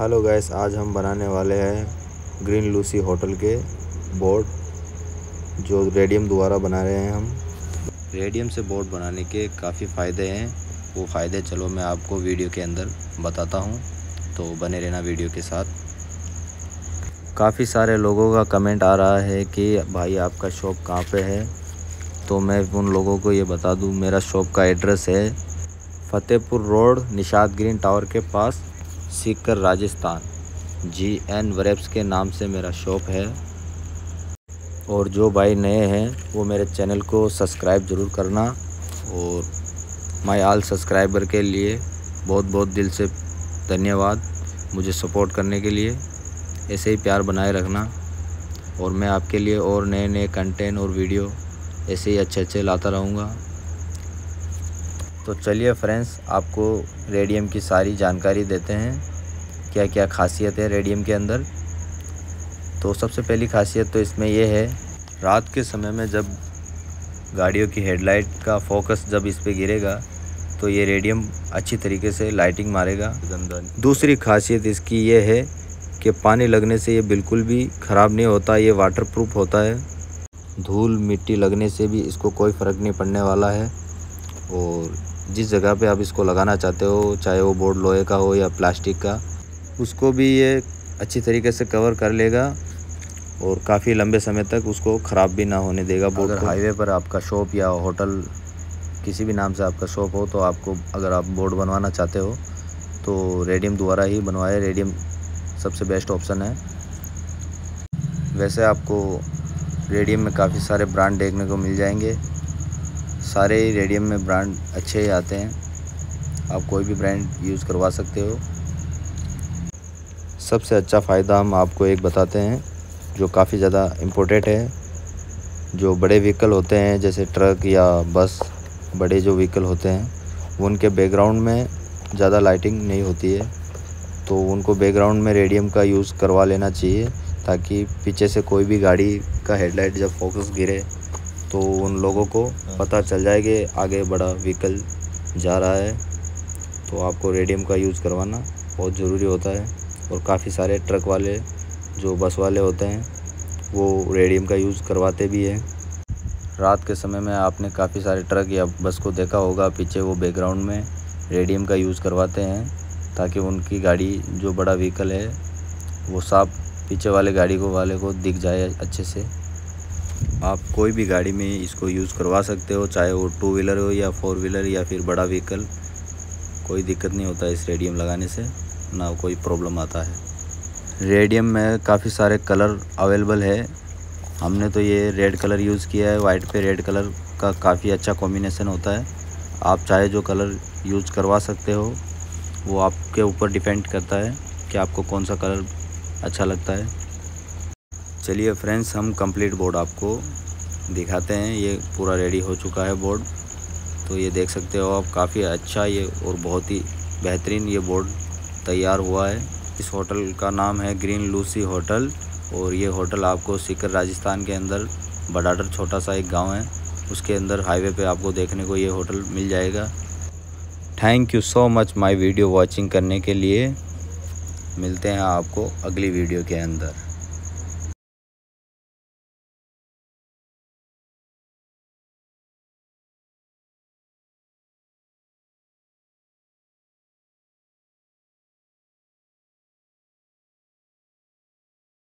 Hello guys आज हम बनाने वाले हैं ग्रीन लूसी होटल के बोर्ड, जो रेडियम द्वारा बना रहे हैं हम। रेडियम से बोर्ड बनाने के काफ़ी फ़ायदे हैं। वो फ़ायदे चलो मैं आपको वीडियो के अंदर बताता हूँ तो बने रहना वीडियो के साथ। काफ़ी सारे लोगों का कमेंट आ रहा है कि, भाई आपका शॉप कहाँ पे है? तो मैं उन लोगों को ये बता दूँ, मेरा शॉप का एड्रेस है Fatehpur road, Nishad green tower के पास। सीकर राजस्थान। जी एन वरेप्स के नाम से मेरा शॉप है। और जो भाई नए हैं, वो मेरे चैनल को सब्सक्राइब ज़रूर करना। और माई आल सब्सक्राइबर के लिए बहुत बहुत दिल से धन्यवाद मुझे सपोर्ट करने के लिए। ऐसे ही प्यार बनाए रखना। और मैं आपके लिए और नए नए कंटेंट और वीडियो ऐसे ही अच्छे अच्छे लाता रहूँगा। तो चलिए फ्रेंड्स आपको रेडियम की सारी जानकारी देते हैं। क्या क्या खासियत है रेडियम के अंदर? तो सबसे पहली खासियत तो इसमें यह है, रात के समय में जब गाड़ियों की हेडलाइट का फोकस जब इस पर गिरेगा तो ये रेडियम अच्छी तरीके से लाइटिंग मारेगा। दूसरी खासियत इसकी ये है कि पानी लगने से ये बिल्कुल भी ख़राब नहीं होता, ये वाटरप्रूफ होता है। धूल मिट्टी लगने से भी इसको कोई फ़र्क नहीं पड़ने वाला है। और जिस जगह पे आप इसको लगाना चाहते हो चाहे वो बोर्ड लोहे का हो या प्लास्टिक का उसको भी ये अच्छी तरीके से कवर कर लेगा और काफ़ी लंबे समय तक उसको ख़राब भी ना होने देगा बोर्ड अगर हाईवे पर आपका शॉप या होटल किसी भी नाम से आपका शॉप हो तो आपको अगर आप बोर्ड बनवाना चाहते हो तो रेडियम द्वारा ही बनवाए। रेडियम सबसे बेस्ट ऑप्शन है। वैसे आपको रेडियम में काफ़ी सारे ब्रांड देखने को मिल जाएँगे। सारे रेडियम में ब्रांड अच्छे ही आते हैं। आप कोई भी ब्रांड यूज़ करवा सकते हो। सबसे अच्छा फ़ायदा हम आपको एक बताते हैं, जो काफ़ी ज़्यादा इम्पोर्टेंट है, जो बड़े व्हीकल होते हैं, जैसे ट्रक या बस, बड़े जो व्हीकल होते हैं, उनके बैकग्राउंड में ज़्यादा लाइटिंग नहीं होती है। तो उनको बैकग्राउंड में रेडियम का यूज़ करवा लेना चाहिए, ताकि पीछे से कोई भी गाड़ी का हेडलाइट जब फोकस गिरे तो उन लोगों को पता चल जाए कि आगे बड़ा व्हीकल जा रहा है। तो आपको रेडियम का यूज़ करवाना बहुत ज़रूरी होता है। और काफ़ी सारे ट्रक वाले जो बस वाले होते हैं वो रेडियम का यूज़ करवाते भी हैं। रात के समय में आपने काफ़ी सारे ट्रक या बस को देखा होगा पीछे वो बैकग्राउंड में रेडियम का यूज़ करवाते हैं ताकि उनकी गाड़ी जो बड़ा व्हीकल है वो साफ़ पीछे वाले गाड़ी को वाले को दिख जाए अच्छे से। आप कोई भी गाड़ी में इसको यूज़ करवा सकते हो, चाहे वो टू व्हीलर हो या फोर व्हीलर या फिर बड़ा व्हीकल। कोई दिक्कत नहीं होता इस रेडियम लगाने से, ना कोई प्रॉब्लम आता है। रेडियम में काफ़ी सारे कलर अवेलेबल है। हमने तो ये रेड कलर यूज़ किया है, वाइट पे रेड कलर का काफ़ी अच्छा कॉम्बिनेसन होता है। आप चाहे जो कलर यूज़ करवा सकते हो, वो आपके ऊपर डिपेंड करता है कि आपको कौन सा कलर अच्छा लगता है। चलिए फ्रेंड्स हम कंप्लीट बोर्ड आपको दिखाते हैं। ये पूरा रेडी हो चुका है बोर्ड तो ये देख सकते हो आप, काफ़ी अच्छा ये और बहुत ही बेहतरीन ये बोर्ड तैयार हुआ है। इस होटल का नाम है ग्रीन लूसी होटल और ये होटल आपको सीकर राजस्थान के अंदर बडाडर छोटा सा एक गाँव है। उसके अंदर हाईवे पे आपको देखने को ये होटल मिल जाएगा। Thank you so much my video watching करने के लिए। मिलते हैं आपको अगली वीडियो के अंदर।